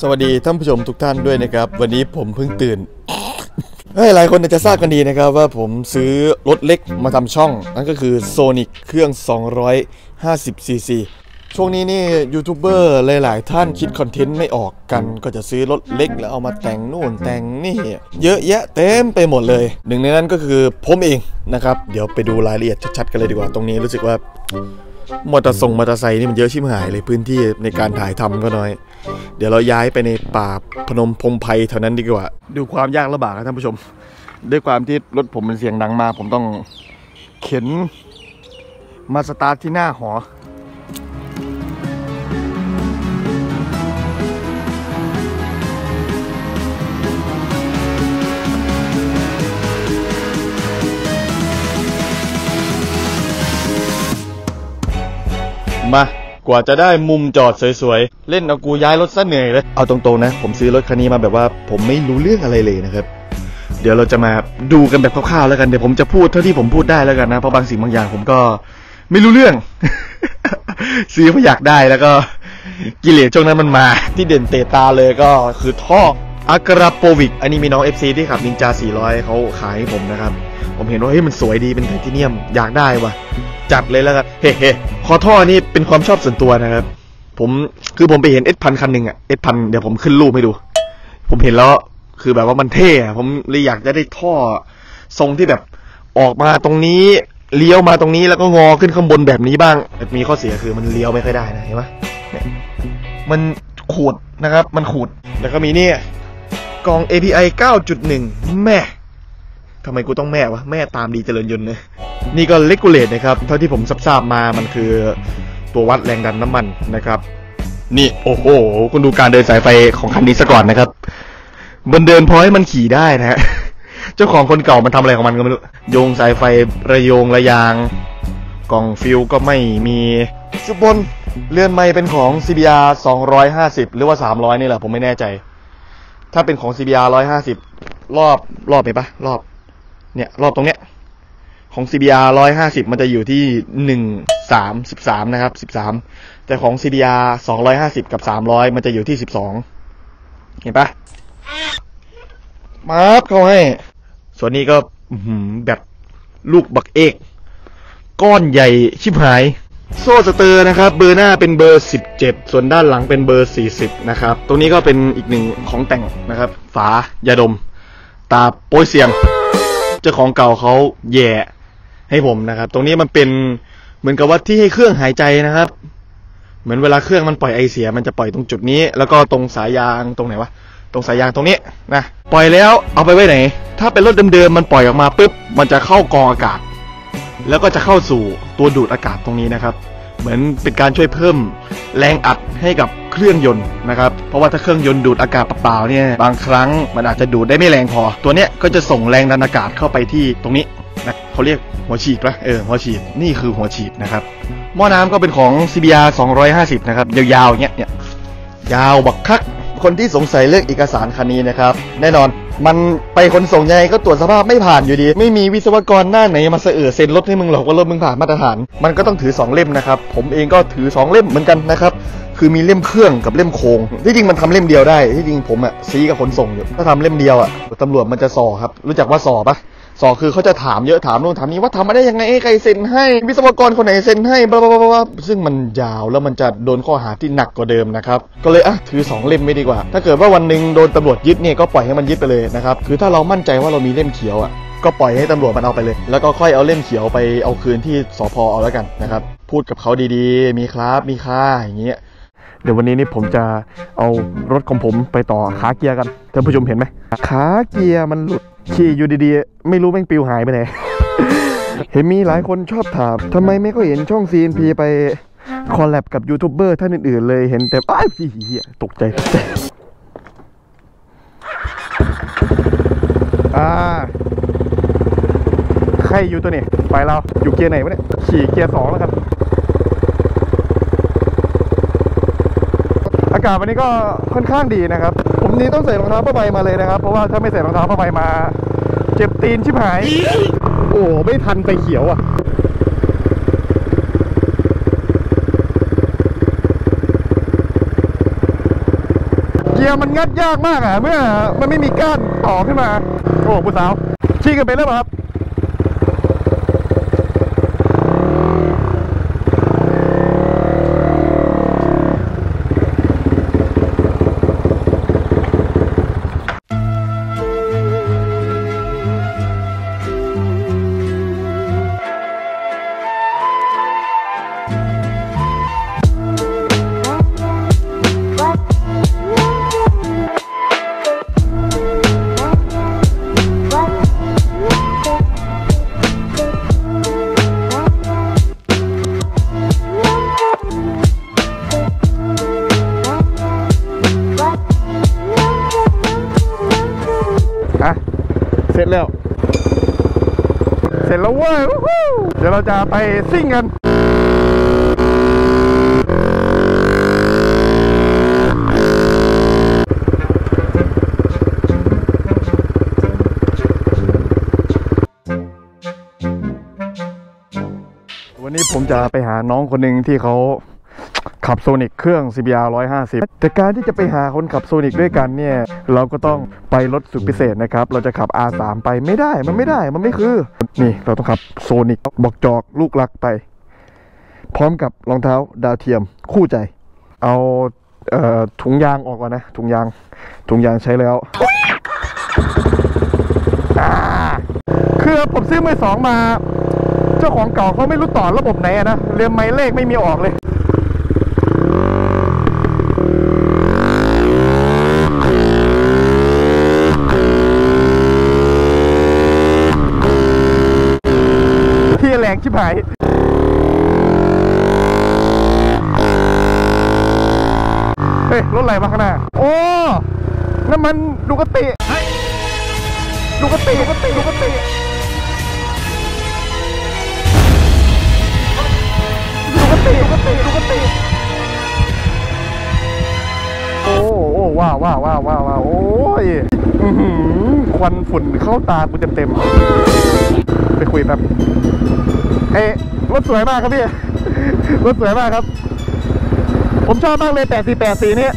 สวัสดีท่านผู้ชมทุกท่านด้วยนะครับ วันนี้ผมเพิ่งตื่นเฮ้ยหลายคนอาจจะทราบกันดีนะครับว่าผมซื้อรถเล็กมาทำช่อง นั่นก็คือ Sonic เครื่อง 250cc ช่วงนี้นี่ยูทูบเบอร์หลายๆ ท่านคิดคอนเทนต์ไม่ออกกัน ก็จะซื้อรถเล็กแล้วเอามาแต่งนู่นแต่งนี่ เยอะแยะเต็มไปหมดเลย หนึ่งในนั้นก็คือผมเองนะครับ เดี๋ยวไปดูรายละเอียดชัดๆกันเลยดีกว่าตรงนี้รู้สึกว่า มอเตอร์ส่งมอเตอร์ไซค์นี่มันเยอะชิบหายเลยพื้นที่ในการถ่ายทำก็น้อย เดี๋ยวเราย้ายไปในป่าพนมพงไพรเท่านั้นดีกว่า ดูความยากลำบากครับท่านผู้ชม ด้วยความที่รถผมมันเสียงดังมากผมต้องเข็นมาสตาร์ทที่หน้าหอ มากว่าจะได้มุมจอดสวยๆ เล่นเอากูย้ายรถซะเหนื่อยเลย เอาตรงๆนะ ผมซื้อรถคันนี้มาแบบว่า ผมไม่รู้เรื่องอะไรเลยนะครับ เดี๋ยวเราจะมาดูกันแบบคร่าวๆแล้วกันเดี๋ยวผมจะพูดเท่าที่ผมพูดได้แล้วกันนะ เพราะบางสิ่งบางอย่างผมก็ไม่รู้เรื่อง ซื้อเพราะอยากได้แล้วก็ กิเลสช่วงนั้นมันมา ที่เด่นเตะตาเลยก็คือท่อ อากราโปวิกอันนี้มีน้อง FC ที่ขับนินจา 400 เขาขายให้ผมนะครับ ผมเห็นว่าเฮ้ยมันสวยดีเป็นไทเทเนียมอยากได้ว่ะจัดเลยแล้วกันเฮ้เฮ้คอท่อนี่เป็นความชอบส่วนตัวนะครับ ผมคือผมไปเห็นเอสพันคันหนึ่งอะเอสพันเดี๋ยวผมขึ้นรูปให้ดู ผมเห็นแล้วคือแบบว่ามันเท่ผมเลยอยากจะได้ท่อทรงที่แบบออกมาตรงนี้เลี้ยวมาตรงนี้แล้วก็งอขึ้นข้างบนแบบนี้บ้างแต่มีข้อเสียคือมันเลี้ยวไม่ค่อยได้นะเห็นไหมเนี่ยมันขูดนะครับ มันขูดแล้วก็มีเนี่ย กอง API 9.1 แม่ทำไมกูต้องแม่วะ แม่ตามดีเจริญยนต์เนี่ยนี่ก็เลกูเลตนะครับ เท่าที่ผมทราบมามันคือตัววัดแรงดันน้ำมันนะครับ นี่โอ้โห คุณดูการเดินสายไฟของคันนี้ซะก่อนนะครับมันเดินพอให้มันขี่ได้นะฮะเจ้าของคนเก่ามันทำอะไรของมันก็ไม่รู้ โยงสายไฟระโยงระยาง กล่องฟิวก็ไม่มีชุบบนเลื่อนไม้เป็นของ CBR 250 หรือว่า 300 นี่แหละผมไม่แน่ใจ ถ้าเป็นของ CBR 150รอบรอบไหมปะรอบ เนี่ย รอบตรงเนี้ย ของ CBR 150มันจะอยู่ที่1 3 13นะครับ13แต่ของ CBR 250กับ300มันจะอยู่ที่12เห็นปะมาบเขาให้ ส่วนนี้ก็แบบลูกบักเอก ก้อนใหญ่ชิบหาย โซ่สเตอร์นะครับ เบอร์หน้าเป็นเบอร์ 17 ส่วนด้านหลังเป็นเบอร์ 40 นะครับ ตรงนี้ก็เป็นอีกหนึ่งของแต่งนะครับ ฝายาดม ตาโป้ยเสียง เจ้าของเก่าเขาแย่ให้ผมนะครับ ตรงนี้มันเป็นเหมือนกับว่าที่ให้เครื่องหายใจนะครับ เหมือนเวลาเครื่องมันปล่อยไอเสีย มันจะปล่อยตรงจุดนี้ แล้วก็ตรงสายยางตรงไหนวะ ตรงสายยางตรงนี้นะ ปล่อยแล้วเอาไปไว้ไหน ถ้าเป็นรถเดิมๆมันปล่อยออกมาปุ๊บ มันจะเข้ากองอากาศ แล้วก็จะเข้าสู่ตัวดูดอากาศตรงนี้นะครับ เหมือนเป็นการช่วยเพิ่มแรงอัดให้กับเครื่องยนต์นะครับ เพราะว่าถ้าเครื่องยนต์ดูดอากาศเปล่าๆเนี่ยบางครั้งมันอาจจะดูดได้ไม่แรงพอ ตัวเนี้ยก็จะส่งแรงดันอากาศเข้าไปที่ตรงนี้นะเขาเรียกหัวฉีดปะเออหัวฉีดนี่คือหัวฉีดนะครับหม้อน้ำก็เป็นของ CBR 250 นะครับยาวๆเงี้ยเนี่ยยาวบักคัก คนที่สงสัยเรื่องเอกสารคันนี้นะครับ แน่นอนมันไปขนส่งยังไงก็ตรวจสภาพไม่ผ่านอยู่ดี ไม่มีวิศวกรหน้าไหนมาเสออเซ็นรถให้มึงหรอกว่ารถมึงผ่านมาตรฐาน มันก็ต้องถือ 2 เล่มนะครับ ผมเองก็ถือ 2 เล่มเหมือนกันนะครับคือมีเล่มเครื่องกับเล่มโครงที่จริงมันทำเล่มเดียวได้ที่จริงผมอะซีกับขนส่งอยู่ถ้าทำเล่มเดียวอะตำรวจมันจะสอครับรู้จักว่าสอปะ สองคือเขาจะถามเยอะถามนู่นถามนี้ว่าทำมาได้ยังไงใครเซ็นให้วิศวกรคนไหนเซ็นให้บลาบลาบลาซึ่งมันยาวแล้วมันจะโดนข้อหาที่หนักกว่าเดิมนะครับก็เลยอะถือ 2 เล่มไม่ดีกว่า ถ้าเกิดว่าวันหนึ่งโดนตำรวจยึดเนี่ยก็ปล่อยให้มันยึดไปเลยนะครับคือถ้าเรามั่นใจว่าเรามีเล่มเขียวอะก็ปล่อยให้ตำรวจมันเอาไปเลย แล้วก็ค่อยเอาเล่มเขียวไปเอาคืนที่สพเอาแล้วกันนะครับพูดกับเขาดีๆ มีครับมีค่าอย่างเงี้ยเดี๋ยววันนี้นี่ผมจะเอารถของผมไปต่อขาเกียร์กันท่านผู้ชมเห็นไหมขาเกียร์มันหลุด ขี่อยู่ดีๆ ไม่รู้แม่งปลิวหายไปไหน เห็นมีหลายคนชอบถามทำไมไม่ก็เห็นช่อง CNP ไปคอลแลบกับยูทูบเบอร์ท่านอื่นๆเลยเห็นแต่อ้ายพี่เหี้ยตกใจตกใจอ่าใครอยู่ตัวนี้ไปเราอยู่เกียร์ไหนวะเนี่ยขี่เกียร์สองแล้วกันอากาศวันนี้ก็ค่อนข้างดีนะครับ ผมนี่ต้องใส่รองเท้าผ้าใบมาเลยนะครับ เพราะว่าถ้าไม่ใส่รองเท้าผ้าใบมา เจ็บตีนชิบหาย โอ้ไม่ทันไปเขียวอะเกีกียร์มันงัดยากมากอะ เมื่อมันไม่มีก้านต่อขึ้นมา โอ้ผู้สาวชี้กันไปแล้วเปล่าครับ แล้วเว้ยเดี๋ยวเราจะไปซิ่งกันวันนี้ผมจะไปหาน้องคนหนึ่งที่เขา ขับโซนิกเครื่อง CBR 150 แต่การที่จะไปหาคนขับโซนิกด้วยกันเนี่ย เราก็ต้องไปรถสุดพิเศษนะครับ เราจะขับ R3 ไปไม่ได้มันไม่ได้มันไม่คือ นี่เราต้องขับโซนิกบอกจอกลูกรักไป พร้อมกับรองเท้าดาวเทียมคู่ใจ เอาเอ่อถุงยางออกก่อนนะ ถุงยาง ถุงยางใช้แล้วคือผมซื้อมือสองมา เจ้าของเก่าเขาไม่รู้ต่อระบบไหนนะเรียมไม้เลขไม่มีออกเลย ชิบหายเฮ้ยรถอะไรมาข้างหน้าโอ้นั่นมันดูกติดูกติดูกติดูกติดูกติดูกติดูกติโอ้โอ้ว้าวว้าวว้าวว้าวโอ้ยควันฝุ่นเข้าตากูเต็มเต็มไปคุยแป๊บ เอรถสวยมากครับพี่ รถสวยมากครับ ผมชอบมากเลย8484นี้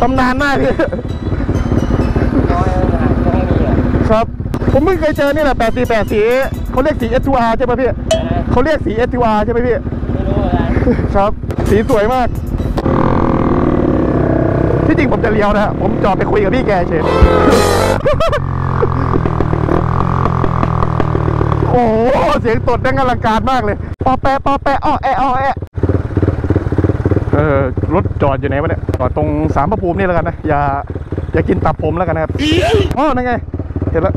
ตำนานมากพี่น้อยนะไม่ให้มีอะครับ ผมเพิ่งเคยเจอนี่แหละ8484เขาเรียกสี S2R ใช่ไหมพี่เขาเรียกสี S2R ใช่ไหมพี่ ไม่รู้อะไรครับ สีสวยมาก ที่จริงผมจะเลี้ยวนะฮะผมจอดไปคุยกับพี่แกเฉย หเสียงตดดังอลังการมากเลย ปอแปะปอแปะอ้อแอะอ้อแอะเออรถจอดอยู่ไหนวะเนี่ยจอดตรงสามพระภูมินี่แล้วกันนะ อย่าอย่ากินตับผมแล้วกันนะครับอ๋อนั่นไง เห็นแล้ว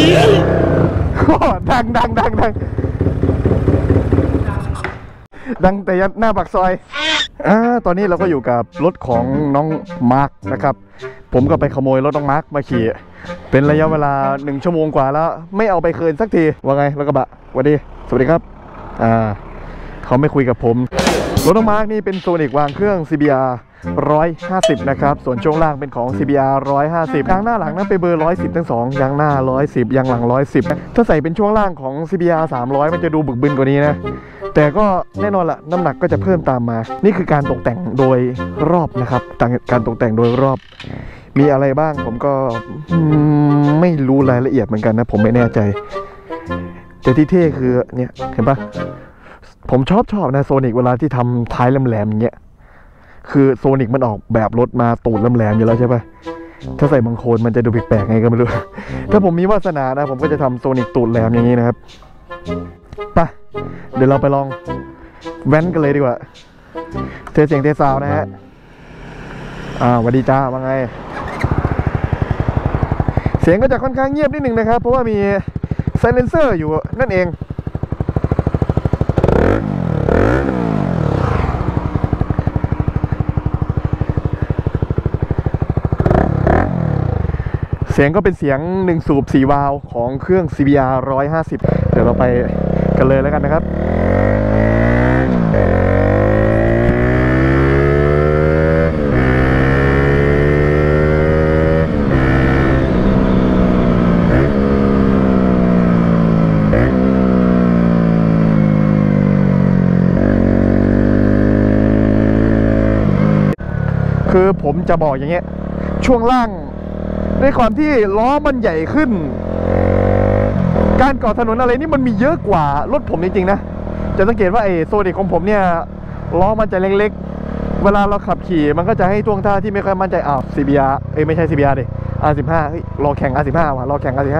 โอ้ ดังดังดังดังดังแต่ยัดหน้าปากซอยอ่าตอนนี้เราก็อยู่กับรถของน้องมาร์คนะครับ ผมก็ไปขโมยรถน้องมาร์คมาขี่ เป็นระยะเวลาหนึ่งชั่วโมงกว่าแล้ว ไม่เอาไปคืนสักที ว่าไงรถกระบะสวัสดี สวัสดีครับ อ่า เขาไม่คุยกับผม รถน้องมาร์กนี่เป็นโซนิกวางเครื่อง CBR 150 นะครับ ส่วนช่วงล่างเป็นของ CBR 150 ยางหน้าหลังนั้นเป็นเบอร์ 110 ทั้งสองยางหน้า 110 ยางหลัง 110 ถ้าใส่เป็นช่วงล่างของ CBR 300 มันจะดูบึกบึนกว่านี้นะ แต่ก็แน่นอนละน้ำหนักก็จะเพิ่มตามมา นี่คือการตกแต่งโดยรอบนะครับการตกแต่งโดยรอบ มีอะไรบ้างผมก็ไม่รู้รายละเอียดเหมือนกันนะ ผมไม่แน่ใจ แต่ที่เท่คือเนี่ยเห็นปะผมชอบชอบนะโซนิกเวลาที่ทำท้ายแหลมๆอย่างเงี้ย คือโซนิกมันออกแบบรถมาตูดแหลมๆอยู่แล้วใช่ปะถ้าใส่บังโคลนมันจะดูแปลกๆไงก็ไม่รู้ ถ้าผมมีวาสนานะ ผมก็จะทำโซนิกตูดแหลมอย่างนี้นะครับปะเดี๋ยวเราไปลองแว้นกันเลยดีกว่าเทเสียงเทซาวนะฮะอ่าสวัสดีจ้าว่าไง เสียงก็จะค่อนข้างเงียบนิดหนึ่งนะครับ เพราะว่ามี silencer อยู่นั่นเอง สียงก็เป็นเสียง 1 สูบ 4 วาล์วของเครื่อง CBR 150 เดี๋ยวเราไปกันเลยแล้วกันนะครับคือผมจะบอกอย่างเงี้ยช่วงล่าง ด้วยความที่ล้อมันใหญ่ขึ้น การก่อถนนอะไรนี่มันมีเยอะกว่ารถผมจริงๆนะ จะสังเกตว่าไอ้โซนิกของผมเนี่ยล้อมันจะเล็กๆ เวลาเราขับขี่มันก็จะให้ท่วงท่าที่ไม่ค่อยมั่นใจอ้าว CBR เอ้ยไม่ใช่ CBR ดิ R15 เฮ้ยรอแข่ง R15 ว่ะรอแข่ง R15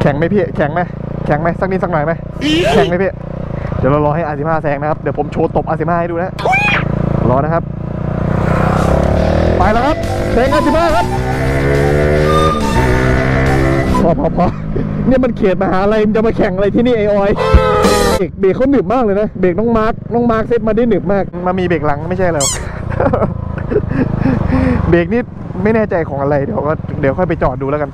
แข่งไหมพี่แข่งไหมแข่งไหมสักนิดสักหน่อยไหมแข่งไหมพี่เดี๋ยวเรารอให้ R15 แซงนะครับเดี๋ยวผมโชว์ตบ R15 ให้ดูนะรอนะครับ ไปแล้วครับแซง R15 ครับ พอพอพอเนี่ยมันเขตมหาลัยมันจะมาแข่งอะไรที่นี่ไอออยเบรกเบรกเขาหนึบมากเลยนะเบรกน้องมาร์กน้องมาร์กเซตมาได้หนึบมากมามีเบรกหลังไม่ใช่แล้วเบรกนี่ไม่แน่ใจของอะไรเดี๋ยวก็เดี๋ยวค่อยไปจอดดูแล้วกัน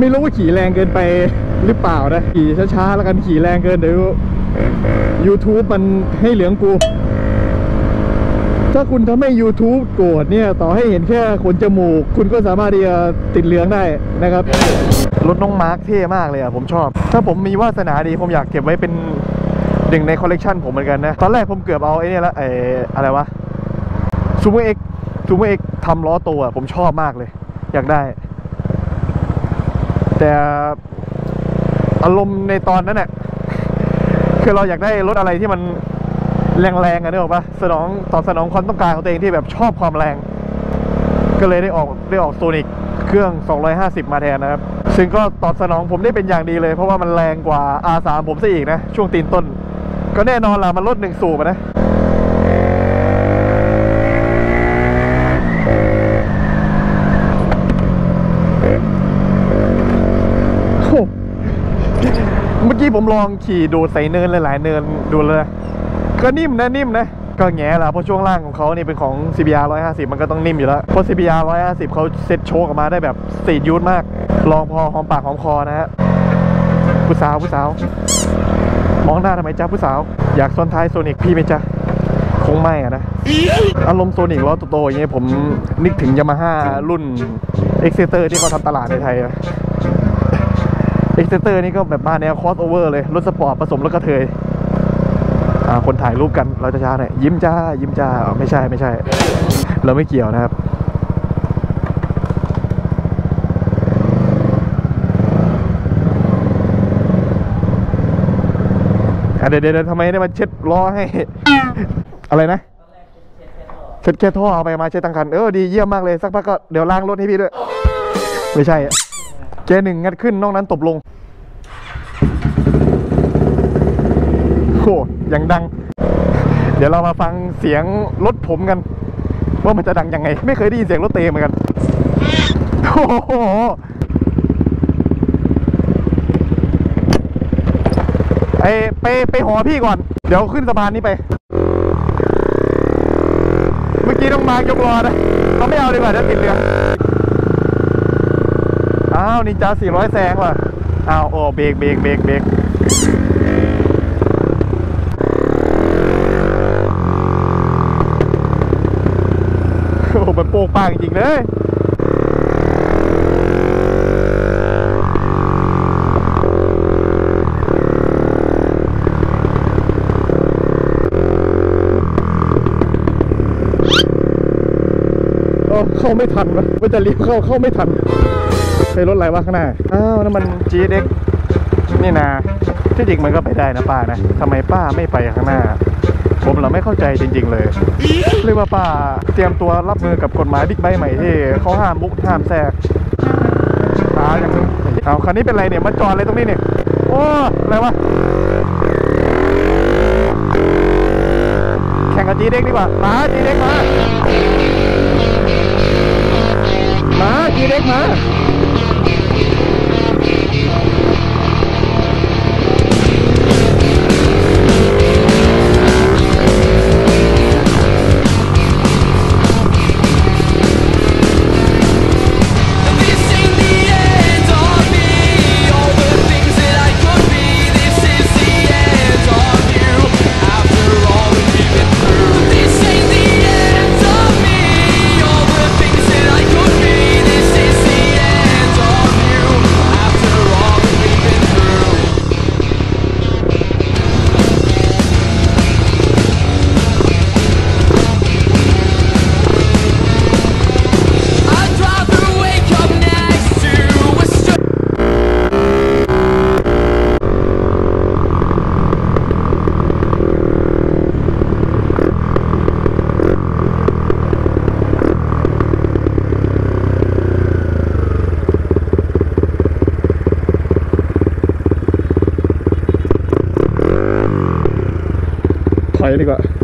ไม่รู้ว่าขี่แรงเกินไปหรือเปล่านะ ขี่ช้าๆแล้วกันขี่แรงเกินเดี๋ยว YouTube มันให้เหลืองกู ถ้าคุณทำให้ YouTube โกรธเนี่ย ต่อให้เห็นแค่ขนจมูก คุณก็สามารถที่จะติดเหลืองได้นะครับ รถน้องมาร์คเท่มากเลยอะ ผมชอบ ถ้าผมมีวาสนาดี ผมอยากเก็บไว้เป็นหนึ่งในคอลเลกชันผมเหมือนกันนะ ตอนแรกผมเกือบเอาไอ้นี่ละไอ้อะไรวะ Super X Super X ทำล้อตัวผมชอบมากเลย อยากได้ แต่อารมณ์ในตอนนั้นน่ะคือเราอยากได้รถอะไรที่มันแรงๆอะนึกออกปะสนองตอบสนองความต้องการของตัวเองที่แบบชอบความแรง ก็เลยได้ออกได้ออก Sonic เครื่อง 250 มาแทนนะครับ ซึ่งก็ตอบสนองผมได้เป็นอย่างดีเลย เพราะว่ามันแรงกว่า R3 ผมซะอีกนะ ช่วงตีนต้น ก็แน่นอนล่ะมันรถหนึ่งสูบนะ โอ้เมื่อ กี้ผมลองขี่ดดใส่เนินหลายๆเนินดูแล้วนะก็นิ่มนะนิ่มนะก็แง่ละเพราะช่วงล่างของเขานี่เป็นของ CBR 150 มันก็ต้องนิ่มอยู่แล้ว เพราะ CBR 150 เขาเซ็ตโชคออกมาได้แบบสีดยูทมาก ลองพอหอมปากหอมคอนะฮะผู้สาวผู้สาว มองหน้าทำไมจ้าผู้สาว อยากซ้อนท้ายโซนิกพี่ไหมจ๊ะคงไม่อะนะ อารมณ์โซนิกล้อโตๆอย่างเงี้ยผมนึกถึงยามาฮ่ารุ่น e x c e t e r ที่เขาทำตลาดในไทย อะ Exciter นี่ก็แบบมาแนว crossover เลย รถสปอร์ตผสมรถกระเทยอ่าคนถ่ายรูปกันเราจะช้าหน่อยยิ้มจ้า ยิ้มจ้าไม่ใช่ไม่ใช่ เราไม่เกี่ยวนะครับอะเดี๋ยวเดี๋ยวเดี๋ยวทำไมได้มาเช็ดล้อให้ อะไรนะเช็ดแค่ท่อเอาไปมาเช็ดตั้งคัน เออดีเยี่ยมมากเลย สักพักก็เดี๋ยวล้างรถให้พี่ด้วย ไม่ใช่ จหนึ่งงัดขึ้นนอกนั้นตบลงโหยังดัง เดี๋ยวเรามาฟังเสียงรถผมกัน ว่ามันจะดังยังไง ไม่เคยได้ยินเสียงรถเตะเหมือนกันโอ้โหไอไปไปหอพี่ก่อน เดี๋ยวขึ้นสะพานนี้ไป เมื่อกี้ต้องมายกรอนะเราไม่เอาดีกว่าเดี๋ยวติดเรือาวนินจา400แซงว่ะอ้าวโอ้เบรกเบรกเบรกเบรกโอ้มันโป๊กปังจริงเลยโอ้เข้าไม่ทันวะว่าจะเลี้ยวเข้าเข้าไม่ทัน เคยรถอะไรวะข้างหน้า อ้าวนั่นมัน GX นี่นะที่จริงมันก็ไปได้นะป้านะทำไมป้าไม่ไปข้างหน้า ผมเราไม่เข้าใจจริง ๆ เลย เรียกว่าป้าเตรียมตัวรับมือกับกฎหมายบิ๊กไบค์ใหม่ที่เขาห้ามมุกห้ามแทรกตาอย่างนึงเอาคันนี้เป็นไรเนี่ยมาจอดอะไรตรงนี้เนี่ยโอ้อะไรวะแข่งกับ GX ดีกว่ามา GX มามาจีเด็กมา ถ